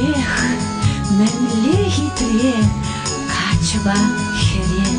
тебе мәңгілік етуге хат жұбан херен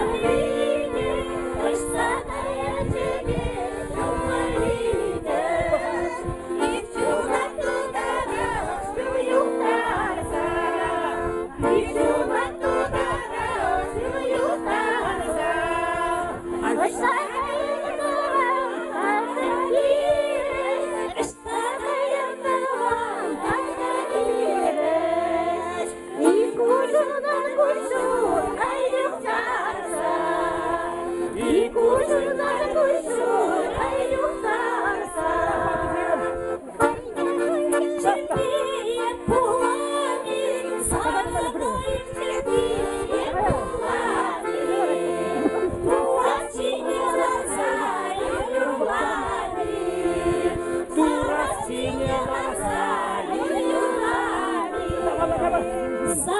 Bye. dançar.